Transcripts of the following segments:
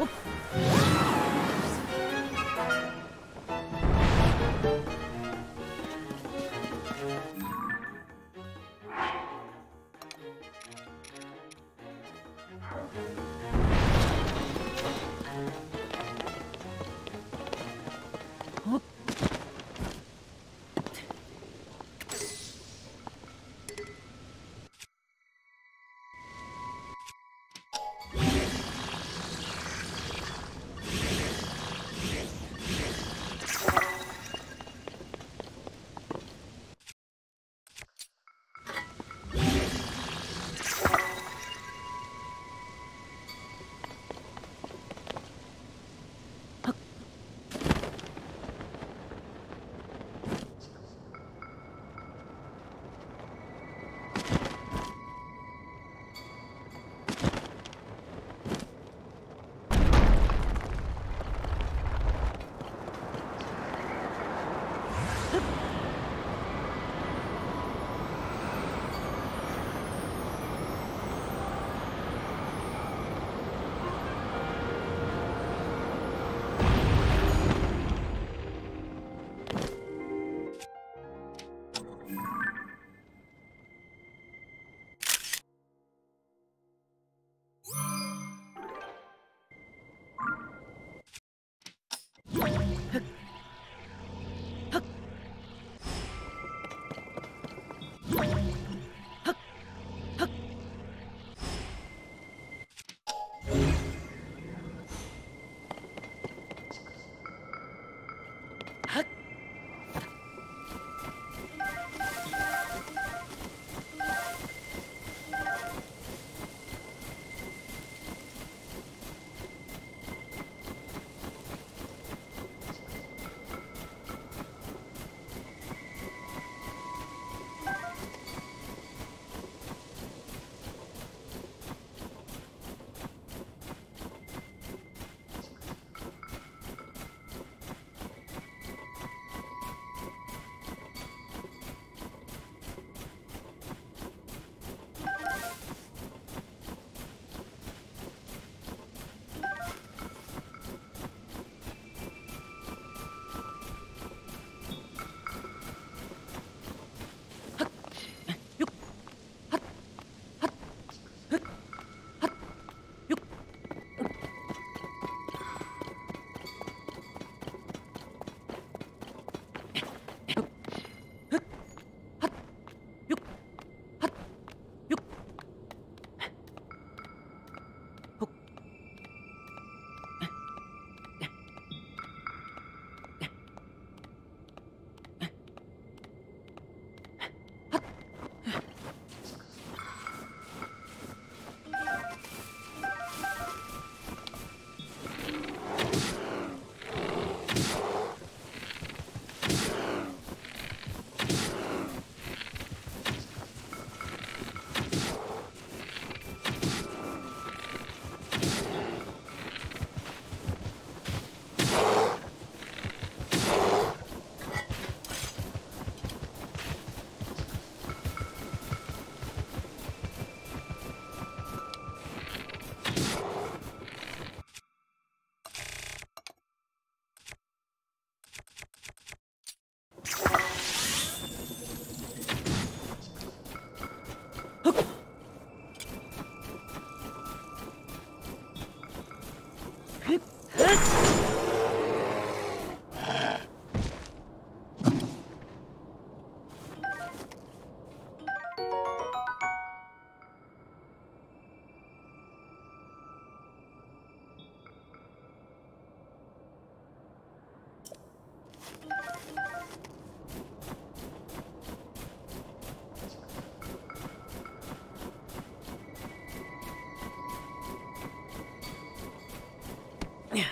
Whoop. Yeah.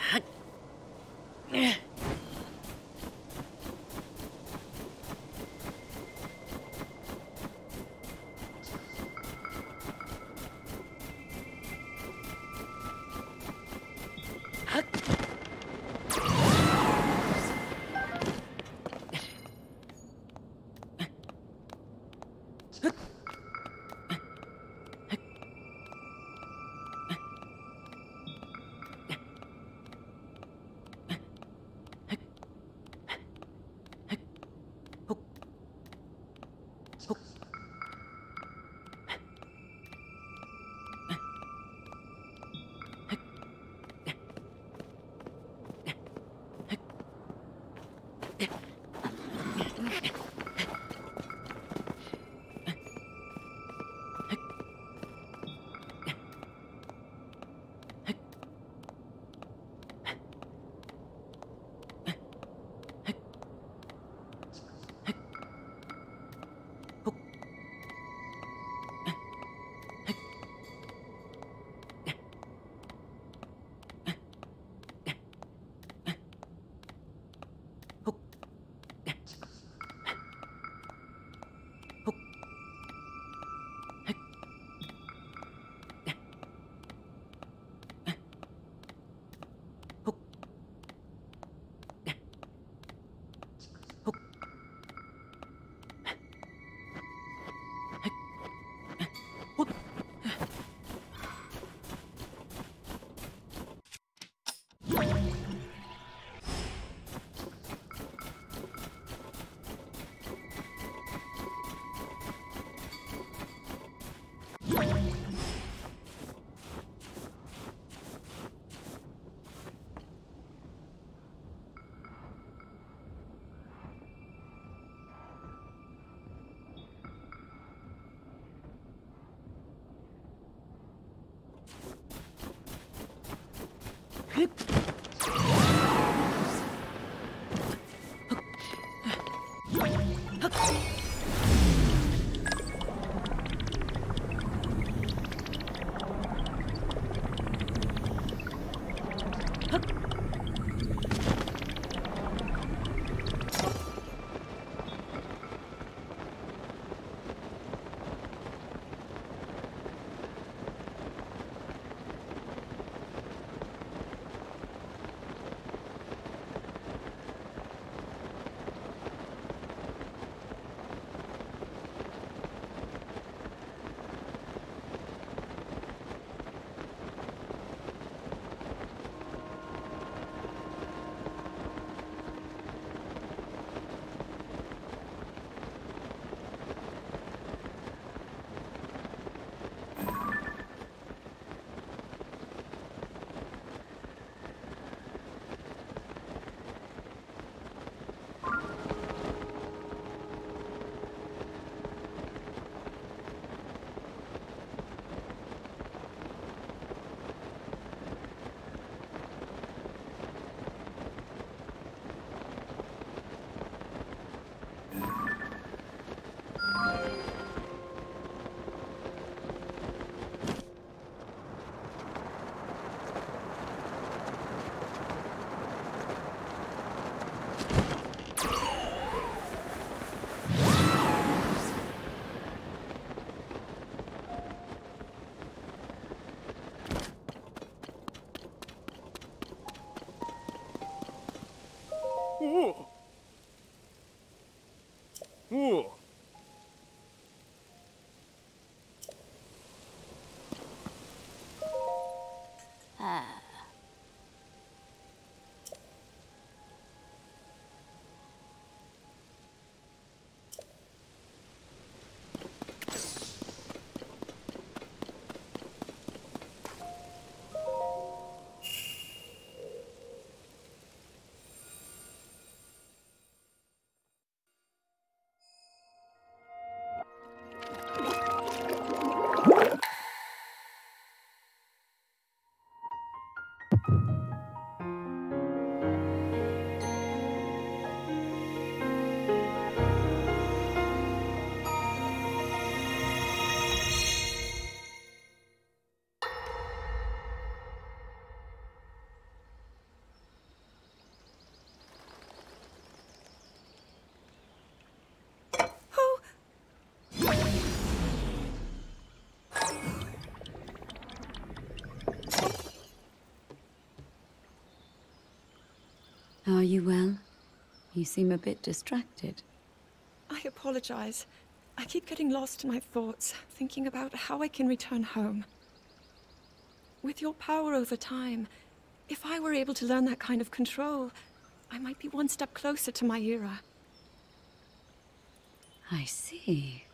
Are you well? You seem a bit distracted. I apologize. I keep getting lost in my thoughts, thinking about how I can return home. With your power over time, if I were able to learn that kind of control, I might be one step closer to my era. I see.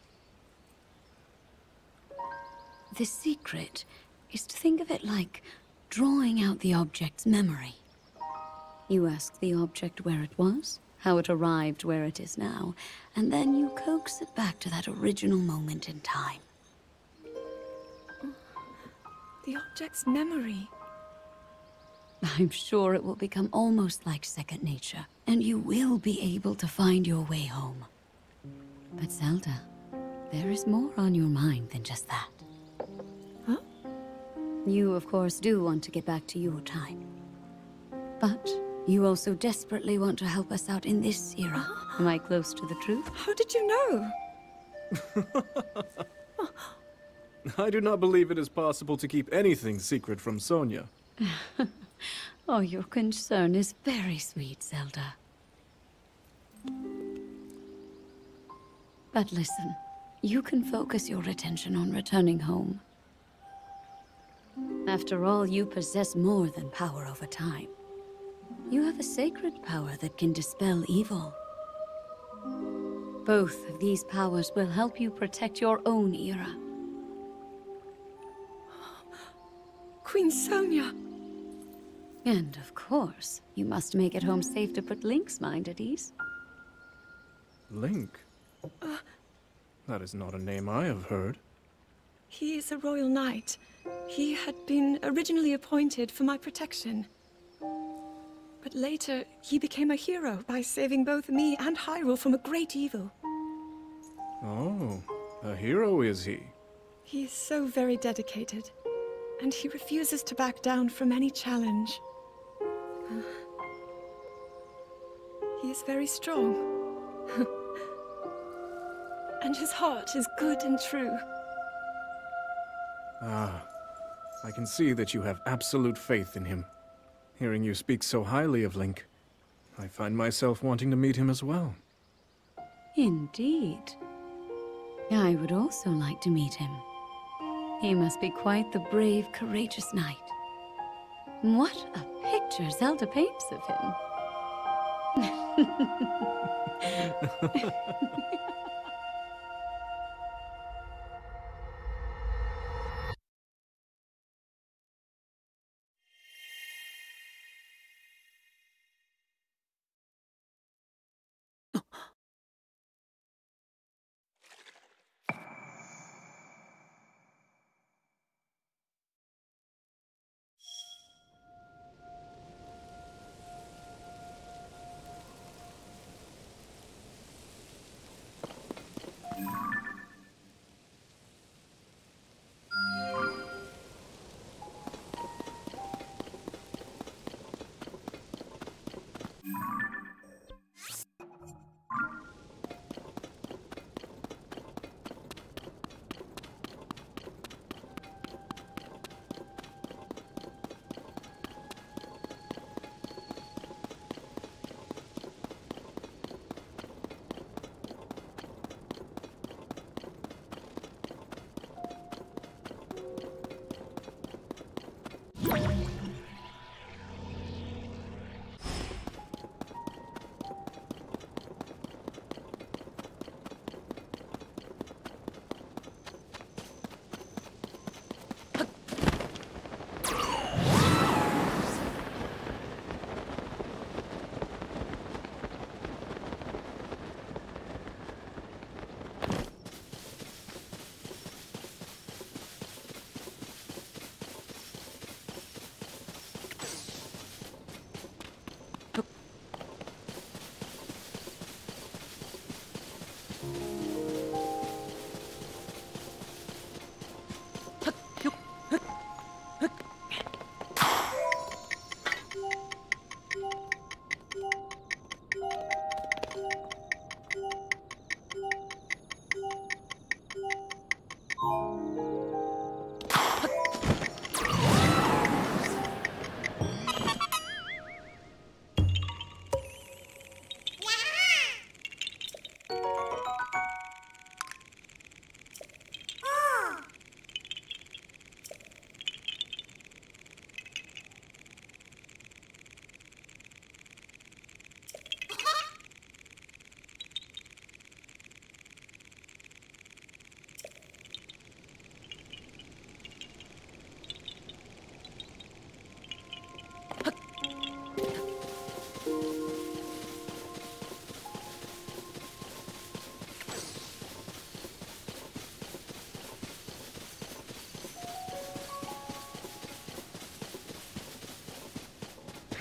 The secret is to think of it like drawing out the object's memory. You ask the object where it was, how it arrived where it is now, and then you coax it back to that original moment in time. The object's memory. I'm sure it will become almost like second nature, and you will be able to find your way home. But Zelda, there is more on your mind than just that. Huh? You, of course, do want to get back to your time. But you also desperately want to help us out in this era. Am I close to the truth? How did you know? I do not believe it is possible to keep anything secret from Sonia. Oh, your concern is very sweet, Zelda. But listen, you can focus your attention on returning home. After all, you possess more than power over time. You have a sacred power that can dispel evil. Both of these powers will help you protect your own era. Queen Sonia! And of course, you must make it home safe to put Link's mind at ease. Link? That is not a name I have heard. He is a royal knight. He had been originally appointed for my protection. But later, he became a hero by saving both me and Hyrule from a great evil. Oh, a hero is he? He is so very dedicated, and he refuses to back down from any challenge. he is very strong. and his heart is good and true. Ah, I can see that you have absolute faith in him. Hearing you speak so highly of Link, I find myself wanting to meet him as well. Indeed. I would also like to meet him. He must be quite the brave, courageous knight. What a picture Zelda paints of him.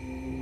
you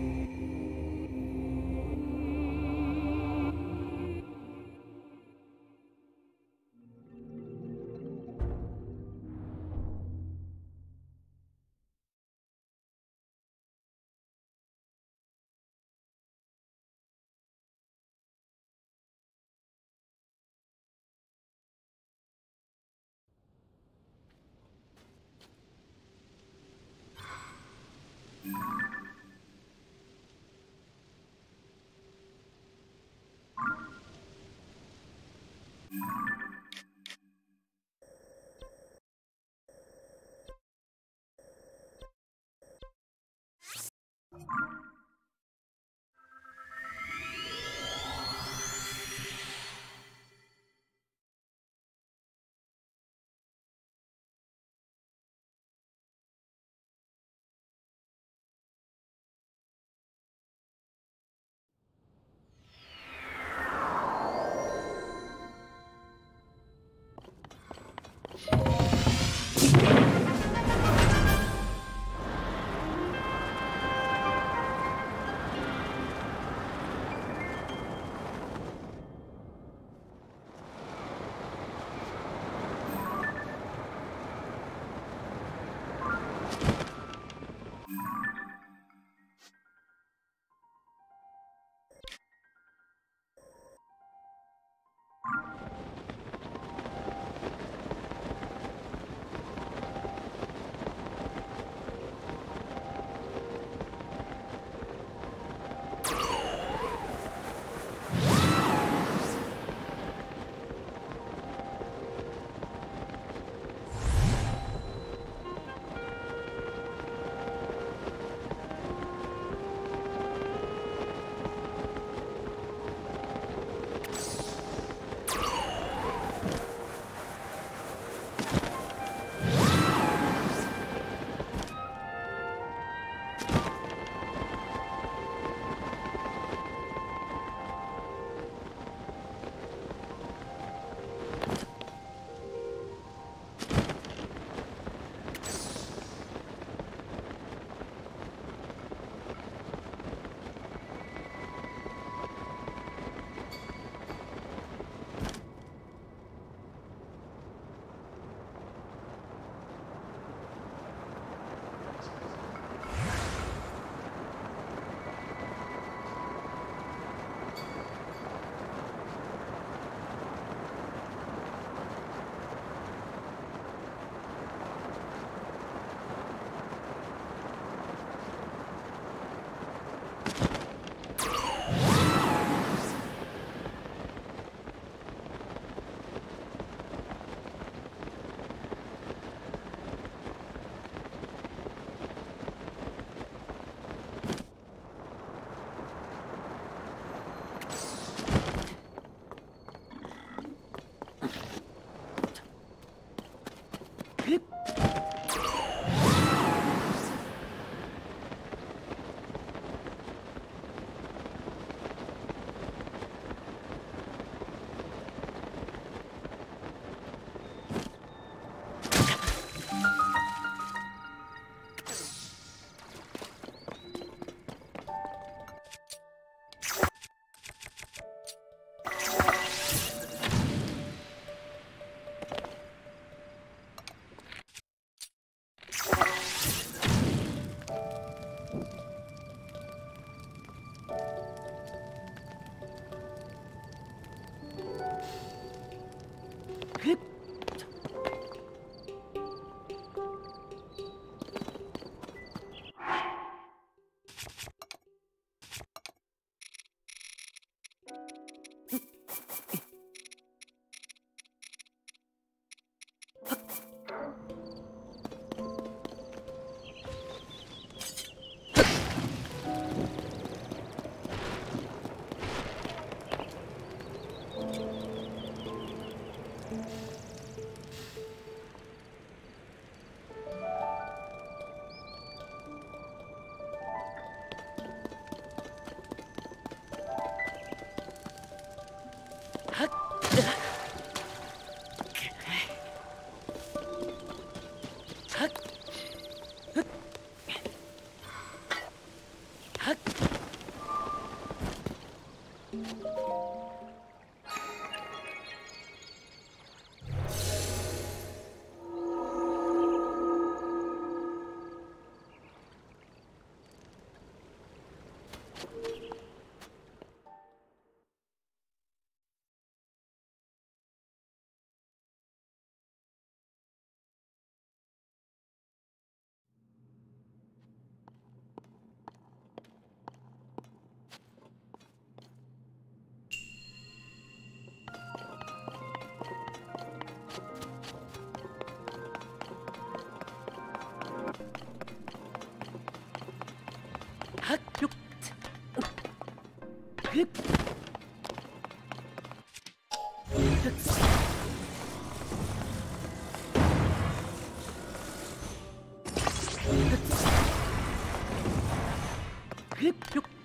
Oh.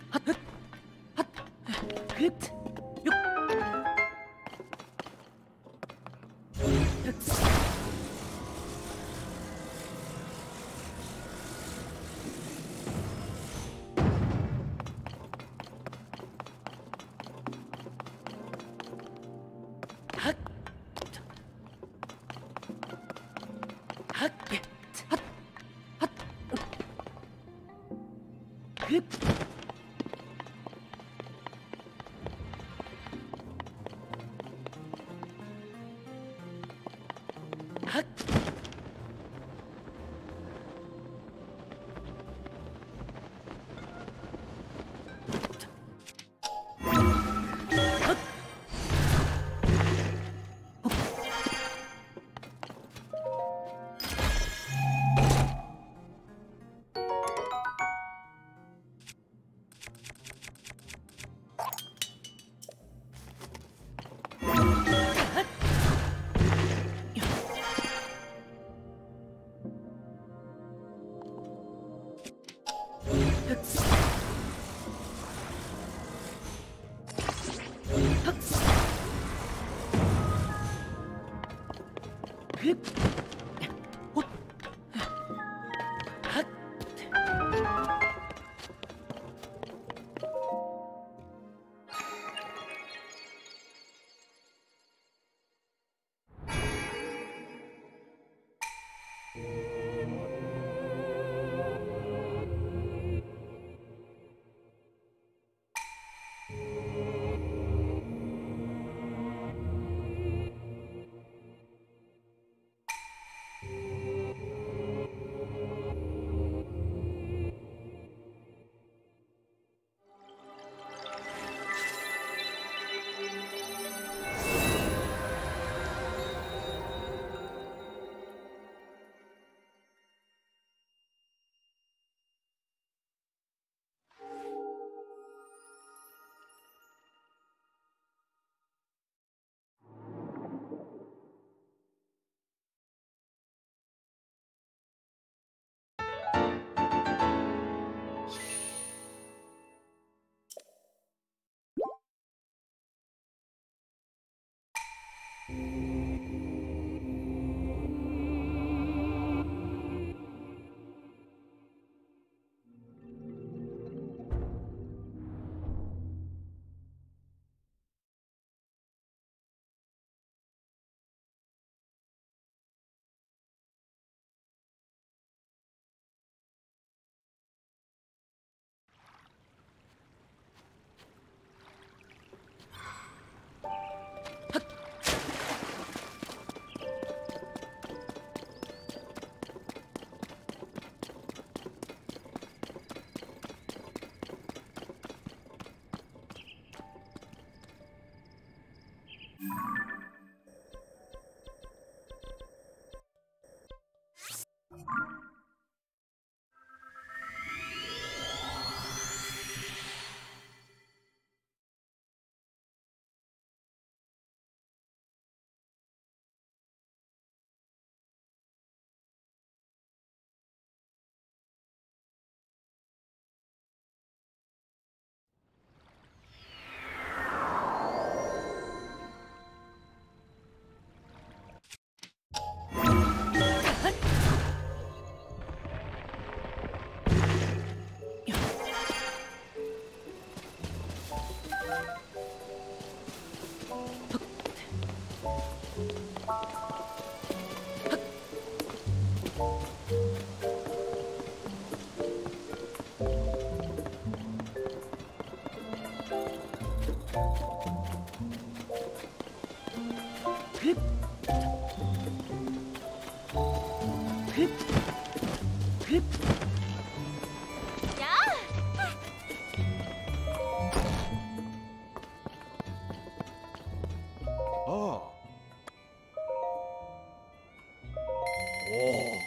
Oh.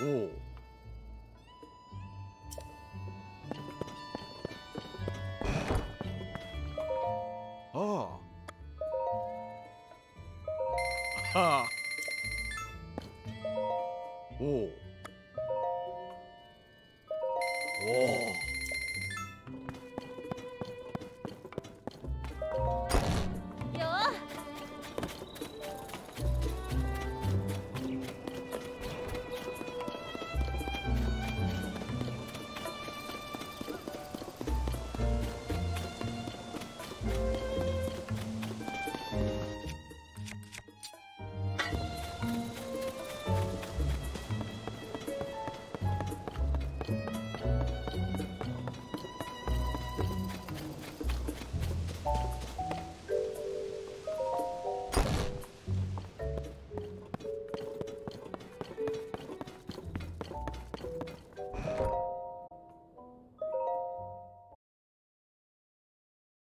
Oh.